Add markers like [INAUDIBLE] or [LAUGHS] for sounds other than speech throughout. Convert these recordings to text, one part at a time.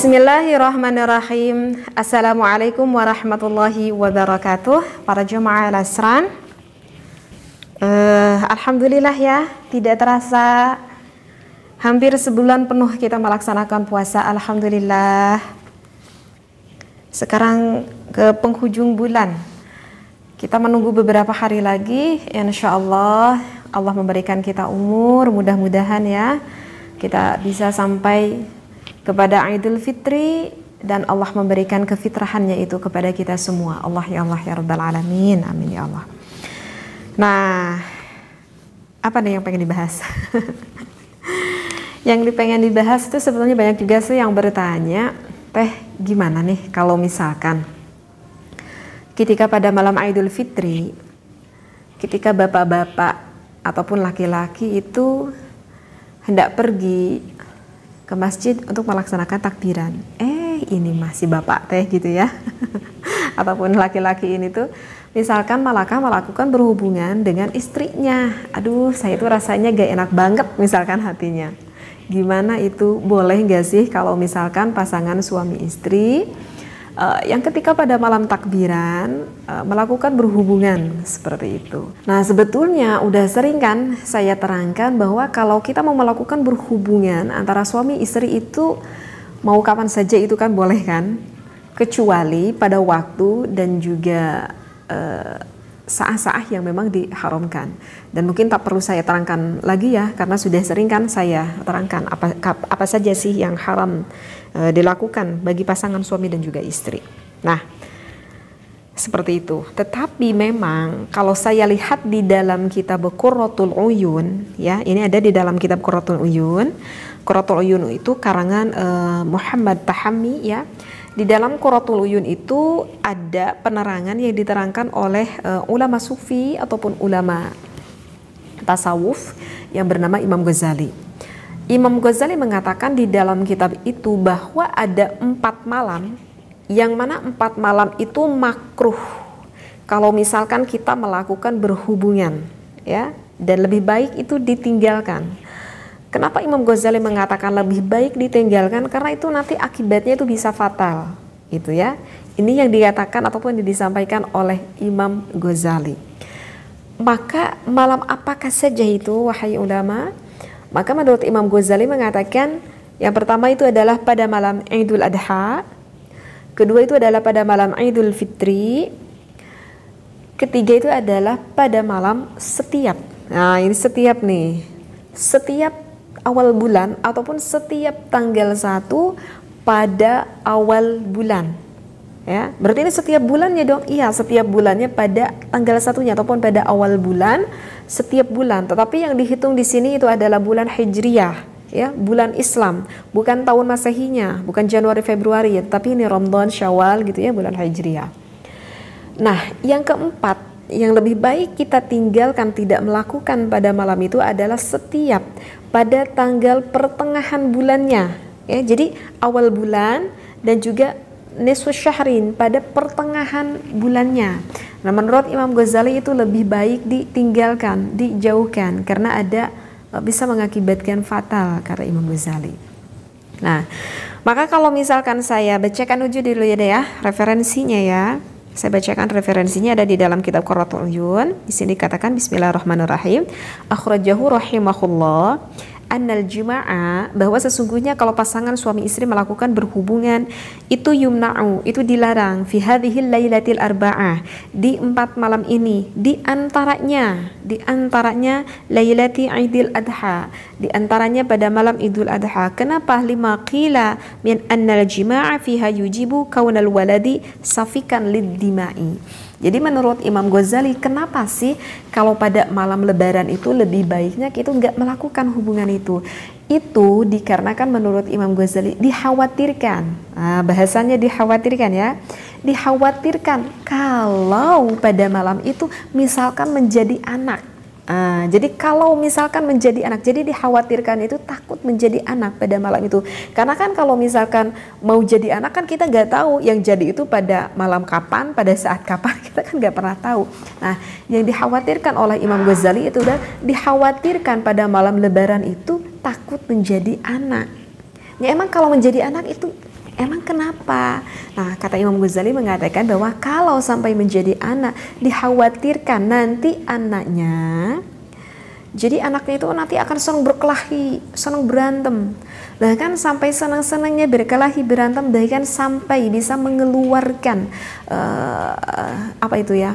Bismillahirrahmanirrahim. Assalamualaikum warahmatullahi wabarakatuh. Para jemaah al-asran uh, Alhamdulillah ya Tidak terasa Hampir sebulan penuh kita melaksanakan puasa Alhamdulillah. Sekarang ke penghujung bulan. Kita menunggu beberapa hari lagi Insya Allah Allah memberikan kita umur Mudah-mudahan ya Kita bisa sampai kepada Idul Fitri dan Allah memberikan kefitrahannya itu kepada kita semua. Allah ya Allah ya Rabbal Alamin. Amin ya Allah. Nah, apa nih yang pengen dibahas? [LAUGHS] yang pengen dibahas itu sebetulnya banyak juga sih yang bertanya, teh gimana nih kalau misalkan ketika pada malam Idul Fitri, ketika bapak-bapak ataupun laki-laki itu hendak pergi ke masjid untuk melaksanakan takbiran. Eh, ini masih bapak teh gitu ya. [LAUGHS] Ataupun laki-laki ini tuh misalkan malakah melakukan berhubungan dengan istrinya. Aduh, saya itu rasanya gak enak banget misalkan hatinya. Gimana itu boleh gak sih kalau misalkan pasangan suami istri uh, yang ketika pada malam takbiran uh, melakukan berhubungan seperti itu. Nah, sebetulnya udah sering kan saya terangkan bahwa kalau kita mau melakukan berhubungan antara suami istri itu mau kapan saja itu kan boleh kan? Kecuali pada waktu dan juga uh, saat-saat yang memang diharamkan dan mungkin tak perlu saya terangkan lagi ya karena sudah sering kan saya terangkan apa apa saja sih yang haram e, dilakukan bagi pasangan suami dan juga istri. Nah, seperti itu. Tetapi memang kalau saya lihat di dalam kitab Qurratul Uyun ya, ini ada di dalam kitab Qurratul Uyun. Qurratul Uyun itu karangan e, Muhammad Tahami ya di dalam Quratul Uyun itu ada penerangan yang diterangkan oleh uh, ulama sufi ataupun ulama tasawuf yang bernama Imam Ghazali. Imam Ghazali mengatakan di dalam kitab itu bahwa ada empat malam yang mana empat malam itu makruh kalau misalkan kita melakukan berhubungan ya dan lebih baik itu ditinggalkan Kenapa Imam Ghazali mengatakan lebih baik ditinggalkan? Karena itu nanti akibatnya itu bisa fatal, gitu ya. Ini yang dikatakan ataupun yang disampaikan oleh Imam Ghazali. Maka malam apakah saja itu wahai ulama? Maka menurut Imam Ghazali mengatakan yang pertama itu adalah pada malam Idul Adha, kedua itu adalah pada malam Idul Fitri, ketiga itu adalah pada malam setiap. Nah, ini setiap nih. Setiap awal bulan ataupun setiap tanggal 1 pada awal bulan. Ya, berarti ini setiap bulannya dong. Iya, setiap bulannya pada tanggal satunya ataupun pada awal bulan setiap bulan. Tetapi yang dihitung di sini itu adalah bulan Hijriyah, ya, bulan Islam, bukan tahun Masehinya, bukan Januari Februari ya, tapi ini Ramadan Syawal gitu ya, bulan Hijriyah. Nah, yang keempat yang lebih baik kita tinggalkan tidak melakukan pada malam itu adalah setiap pada tanggal pertengahan bulannya ya. Jadi awal bulan dan juga nisfu syahrin pada pertengahan bulannya. Nah menurut Imam Ghazali itu lebih baik ditinggalkan dijauhkan karena ada e, bisa mengakibatkan fatal kata Imam Ghazali. Nah maka kalau misalkan saya bacakan uji dulu ya deh ya referensinya ya saya bacakan referensinya ada di dalam kitab Qurratul Uyun. Di sini katakan Bismillahirrahmanirrahim. Akhrajahu rahimahullah annal jima'a bahwa sesungguhnya kalau pasangan suami istri melakukan berhubungan itu yumna'u itu dilarang. Fi hadhil lailatil arba'ah di empat malam ini di antaranya di antaranya lailati idil adha di antaranya pada malam idul adha. Kenapa? Lima qila min annal jima'a fiha yujibu kaunal waladi safikan lid dima'i jadi menurut Imam Ghazali, kenapa sih kalau pada malam lebaran itu lebih baiknya kita nggak melakukan hubungan itu? Itu dikarenakan menurut Imam Ghazali dikhawatirkan, nah, bahasanya dikhawatirkan ya, dikhawatirkan kalau pada malam itu misalkan menjadi anak Uh, jadi kalau misalkan menjadi anak, jadi dikhawatirkan itu takut menjadi anak pada malam itu. Karena kan kalau misalkan mau jadi anak kan kita nggak tahu yang jadi itu pada malam kapan, pada saat kapan [LAUGHS] kita kan nggak pernah tahu. Nah, yang dikhawatirkan oleh Imam Ghazali itu udah dikhawatirkan pada malam Lebaran itu takut menjadi anak. Ya emang kalau menjadi anak itu Emang kenapa? Nah, kata Imam Ghazali mengatakan bahwa kalau sampai menjadi anak, dikhawatirkan nanti anaknya jadi anaknya itu nanti akan senang berkelahi, senang berantem. Bahkan sampai senang-senangnya berkelahi berantem, bahkan sampai bisa mengeluarkan uh, apa itu ya?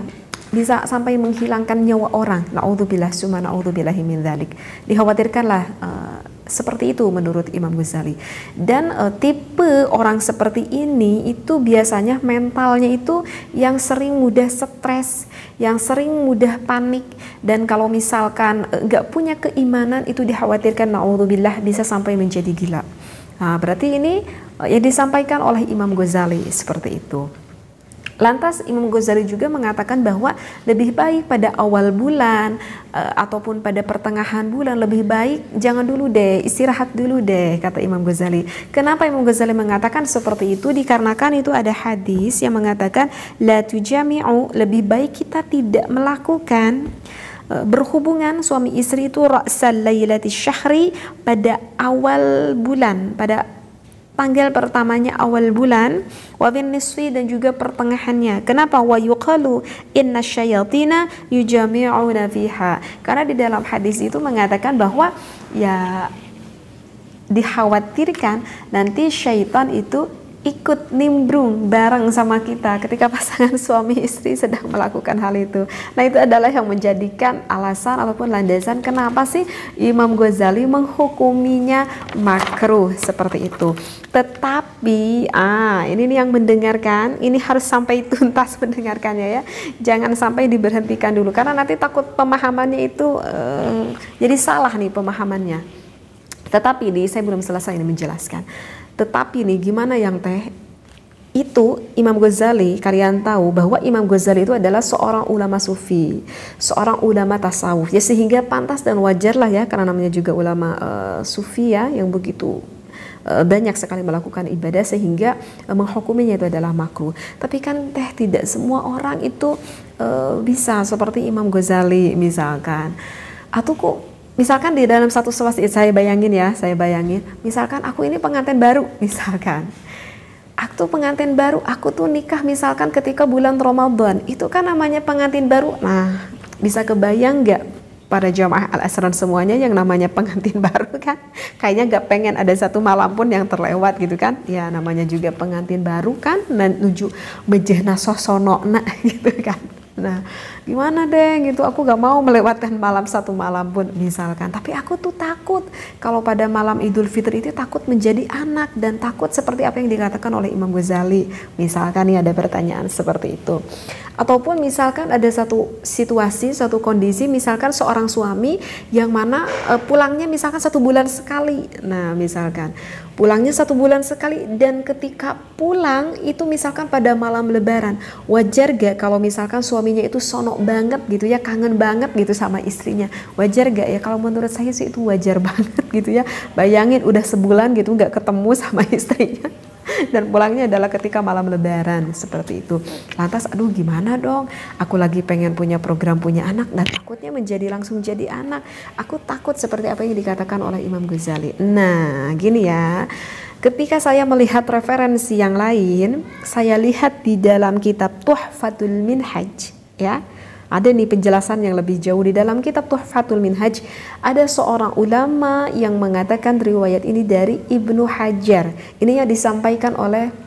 bisa sampai menghilangkan nyawa orang. Nauzubillah summa naudzubillahi min dzalik. Dikhawatirkanlah uh, seperti itu menurut Imam Ghazali. Dan uh, tipe orang seperti ini itu biasanya mentalnya itu yang sering mudah stres, yang sering mudah panik dan kalau misalkan eh, nggak uh, punya keimanan itu dikhawatirkan naudzubillah bisa sampai menjadi gila. Nah, berarti ini uh, yang disampaikan oleh Imam Ghazali seperti itu. Lantas Imam Ghazali juga mengatakan bahwa lebih baik pada awal bulan uh, ataupun pada pertengahan bulan lebih baik jangan dulu deh istirahat dulu deh kata Imam Ghazali. Kenapa Imam Ghazali mengatakan seperti itu? Dikarenakan itu ada hadis yang mengatakan la tujami'u lebih baik kita tidak melakukan uh, berhubungan suami istri itu ra'sal lailati syahri pada awal bulan pada tanggal pertamanya awal bulan wa nisfi dan juga pertengahannya. Kenapa? Wa yuqalu inna syayatina yujami'una fiha. Karena di dalam hadis itu mengatakan bahwa ya dikhawatirkan nanti syaitan itu ikut nimbrung bareng sama kita ketika pasangan [LAUGHS] suami istri sedang melakukan hal itu. Nah, itu adalah yang menjadikan alasan ataupun landasan kenapa sih Imam Ghazali menghukuminya makruh seperti itu. Tetapi ah ini nih yang mendengarkan, ini harus sampai tuntas [LAUGHS] mendengarkannya ya. Jangan sampai diberhentikan dulu karena nanti takut pemahamannya itu uh, jadi salah nih pemahamannya. Tetapi ini saya belum selesai ini menjelaskan. Tetapi nih gimana yang teh itu Imam Ghazali kalian tahu bahwa Imam Ghazali itu adalah seorang ulama sufi, seorang ulama tasawuf. Ya sehingga pantas dan wajar lah ya karena namanya juga ulama uh, sufi ya yang begitu uh, banyak sekali melakukan ibadah sehingga uh, menghukuminya itu adalah makruh. Tapi kan teh tidak semua orang itu uh, bisa seperti Imam Ghazali misalkan. Atau kok misalkan di dalam satu sewas saya bayangin ya, saya bayangin, misalkan aku ini pengantin baru, [LAUGHS] misalkan. Aku pengantin baru, aku tuh nikah misalkan ketika bulan Ramadan, itu kan namanya pengantin baru. Nah, bisa kebayang nggak pada jamaah al-asran semuanya yang namanya pengantin [LAUGHS] baru kan? Kayaknya nggak pengen ada satu malam pun yang terlewat gitu kan? Ya namanya juga pengantin baru kan? Menuju bejana sosono nak [LAUGHS] gitu kan Nah, gimana deh gitu, aku gak mau melewatkan malam satu malam pun misalkan. Tapi aku tuh takut kalau pada malam Idul Fitri itu takut menjadi anak dan takut seperti apa yang dikatakan oleh Imam Ghazali. Misalkan nih ada pertanyaan seperti itu. Ataupun misalkan ada satu situasi, satu kondisi, misalkan seorang suami yang mana uh, pulangnya misalkan satu bulan sekali. Nah, misalkan pulangnya satu bulan sekali dan ketika pulang itu misalkan pada malam lebaran, wajar gak kalau misalkan suaminya itu sonok banget gitu ya, kangen banget gitu sama istrinya. Wajar gak ya? Kalau menurut saya sih itu wajar [LAUGHS] banget gitu ya. Bayangin udah sebulan gitu nggak ketemu sama [LAUGHS] istrinya [LAUGHS] dan pulangnya adalah ketika malam lebaran seperti itu. Lantas aduh gimana dong? Aku lagi pengen punya program punya anak dan takutnya menjadi langsung jadi anak. Aku takut seperti apa yang dikatakan oleh Imam Ghazali. Nah gini ya. Ketika saya melihat referensi yang lain, saya lihat di dalam kitab Tuhfatul Minhaj, ya ada nih penjelasan yang lebih jauh di dalam kitab Tuhfatul Minhaj. Ada seorang ulama yang mengatakan riwayat ini dari Ibnu Hajar. Ini yang disampaikan oleh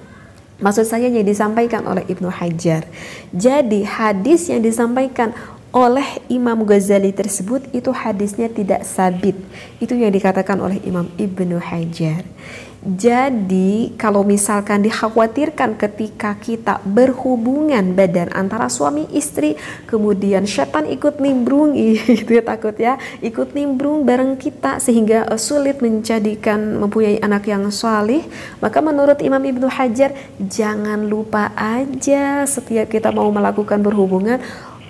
Maksud saya yang disampaikan oleh Ibnu Hajar. Jadi hadis yang disampaikan oleh Imam Ghazali tersebut itu hadisnya tidak sabit. Itu yang dikatakan oleh Imam Ibnu Hajar. Jadi kalau misalkan dikhawatirkan ketika kita berhubungan badan antara suami istri kemudian setan ikut nimbrung [LAUGHS] gitu ya takut ya ikut nimbrung bareng kita sehingga uh, sulit menjadikan mempunyai anak yang salih maka menurut Imam Ibnu Hajar jangan lupa aja setiap kita mau melakukan berhubungan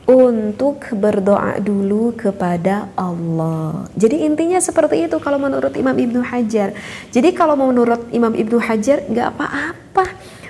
untuk berdoa dulu kepada Allah. Jadi intinya seperti itu kalau menurut Imam Ibnu Hajar. Jadi kalau menurut Imam Ibnu Hajar nggak apa-apa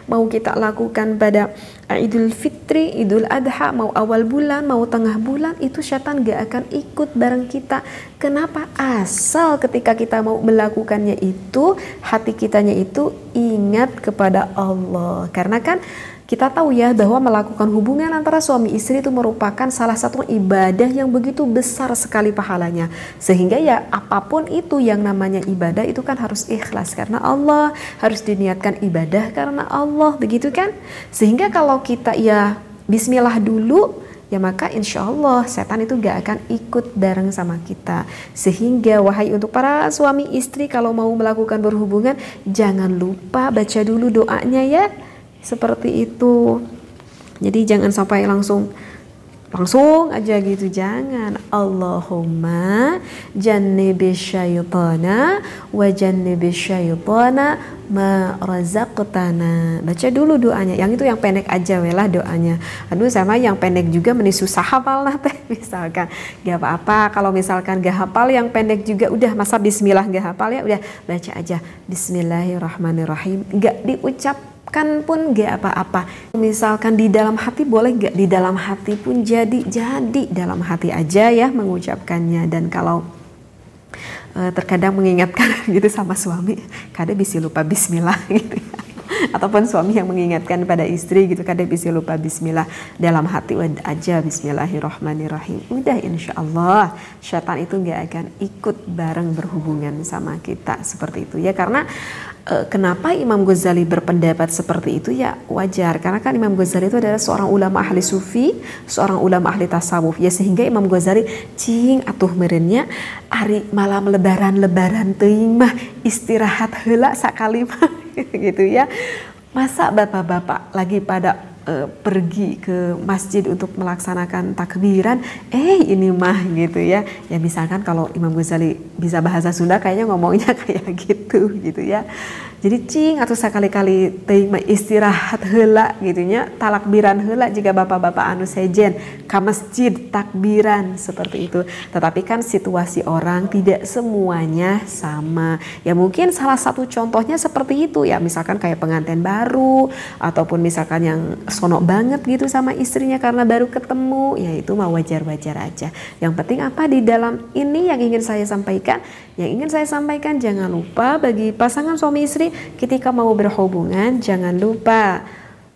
mau kita lakukan pada Idul Fitri, Idul Adha, mau awal bulan, mau tengah bulan, itu setan gak akan ikut bareng kita. Kenapa? Asal ketika kita mau melakukannya itu, hati kitanya itu ingat kepada Allah. Karena kan kita tahu ya bahwa melakukan hubungan antara suami istri itu merupakan salah satu ibadah yang begitu besar sekali pahalanya. Sehingga ya apa pun itu yang namanya ibadah itu kan harus ikhlas karena Allah, harus diniatkan ibadah karena Allah, begitu kan? Sehingga kalau kita ya bismillah dulu, ya maka insya Allah setan itu gak akan ikut bareng sama kita sehingga wahai untuk para suami istri kalau mau melakukan berhubungan jangan lupa baca dulu doanya ya seperti itu. Jadi jangan sampai langsung langsung aja gitu. Jangan. Allahumma jannibi syaitana wa jannibi syaitana ma razaqtana. Baca dulu doanya. Yang itu yang pendek aja welah doanya. Aduh sama yang pendek juga meni susah hafal lah [LAUGHS] teh. Misalkan gak apa-apa. Kalau misalkan gak hafal yang pendek juga udah masa bismillah gak hafal ya? Udah baca aja. Bismillahirrahmanirrahim. Gak diucap kan pun gak apa-apa. Misalkan di dalam hati boleh gak di dalam hati pun jadi jadi dalam hati aja ya mengucapkannya. Dan kalau uh, terkadang mengingatkan [LAUGHS] gitu sama suami kadang bisa lupa bismillah gitu ya [LAUGHS] ataupun suami yang mengingatkan pada istri gitu kadang bisa lupa bismillah dalam hati. Aja bismillahirrahmanirrahim. Udah insya Allah syaitan itu gak akan ikut bareng berhubungan sama kita seperti itu ya. Karena Eh, kenapa Imam Ghazali berpendapat seperti itu? Ya wajar. Karena kan Imam Ghazali itu adalah seorang ulama ahli sufi, seorang ulama ahli tasawuf. Ya sehingga Imam Ghazali cing atuh merenya hari malam lebaran lebaran teuing mah istirahat heula sakali mah [LAUGHS] gitu ya. Masa bapak-bapak lagi pada uh, pergi ke masjid untuk melaksanakan takbiran, eh ini mah gitu ya. Ya misalkan kalau Imam Ghazali bisa bahasa Sunda kayaknya ngomongnya [LAUGHS] kayak gitu gitu ya. Jadi cing atau sekali-kali teuing istirahat hela gitunya talakbiran hela jika bapak-bapak anu sejen ke masjid takbiran seperti itu. Tetapi kan situasi orang tidak semuanya sama. Ya mungkin salah satu contohnya seperti itu ya misalkan kayak pengantin baru ataupun misalkan yang sonok banget gitu sama istrinya karena baru ketemu ya itu mah wajar-wajar aja. Yang penting apa di dalam ini yang ingin saya sampaikan yang ingin saya sampaikan jangan lupa bagi pasangan suami istri ketika mau berhubungan jangan lupa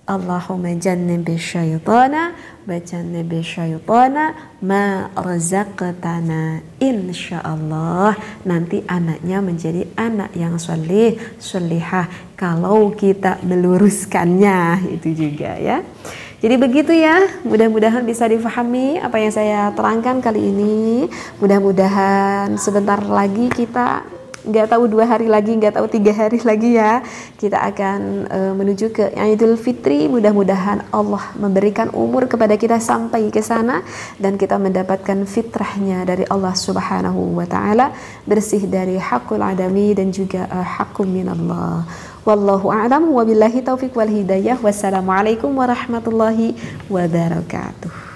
Allahumma jannibi syaitana wa jannibi syaitana ma razaqtana insyaallah. Nanti anaknya menjadi anak yang soleh solihah kalau kita meluruskannya [LAUGHS] itu juga ya jadi begitu ya, mudah-mudahan bisa difahami apa yang saya terangkan kali ini. Mudah-mudahan sebentar lagi kita nggak tahu dua hari lagi, nggak tahu tiga hari lagi ya, kita akan uh, menuju ke Idul Fitri. Mudah-mudahan Allah memberikan umur kepada kita sampai ke sana dan kita mendapatkan fitrahnya dari Allah Subhanahu wa taala, bersih dari hakul adami dan juga uh, hakum minallah. Wallahu a'lam wa billahi taufiq wal hidayah. Wassalamualaikum warahmatullahi wabarakatuh.